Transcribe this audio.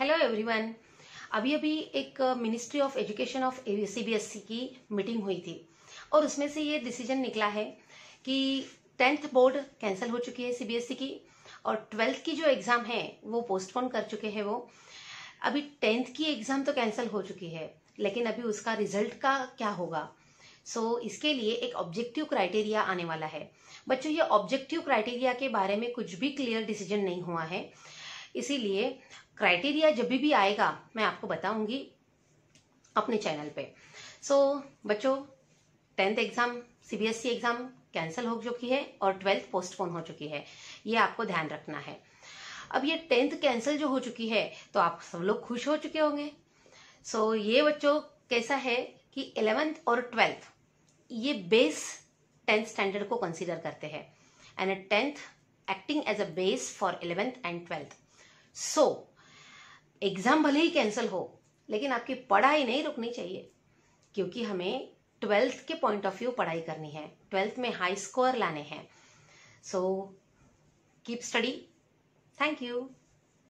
Hello everyone अभी अभी एक ministry of education of CBSE की मीटिंग हुई थी और उसमें से ये डिसीज़न निकला है कि टेंथ बोर्ड कैंसिल हो चुकी है सीबीएसई की और ट्वेल्थ की जो एग्ज़ाम है वो पोस्टपोन कर चुके हैं वो। अभी टेंथ की एग्ज़ाम तो कैंसिल हो चुकी है लेकिन अभी उसका रिज़ल्ट का क्या होगा? सो so, इसके लिए एक ऑब्जेक्टिव क्राइटेरिया आने वाला है। बच्चों ये ऑब्जेक्टिव क्राइटेरिया के बारे में कुछ भी क्लियर डिसीज़न नहीं हुआ है। इसीलिए क्राइटेरिया जब भी आएगा मैं आपको बताऊँगी अपने चैनल पे। सो so, बच्चों tenth exam CBSE exam cancel हो चुकी है और ट्वेल्थ पोस्टपोन हो चुकी है। ये आपको ध्यान रखना है। अब ये टेंथ कैंसिल जो हो चुकी है तो आप सब लोग खुश हो चुके होंगे। सो so, ये बच्चों कैसा है कि इलेवेंथ और ट्वेल्थ ये बेस टेंथ स्टैंडर्ड को कंसीडर करते हैं। And tenth acting as a base for eleventh and twelfth so exam भले ही कैंसिल हो, लेकिन आपकी पढ़ाई नहीं रुकनी चाहिए, क्योंकि हमें ट्वेल्थ के पॉइंट ऑफ़ व्यू पढ़ाई करनी है ट्वेल्थ में हाई स्कोर लाने हैं। So keep study thank you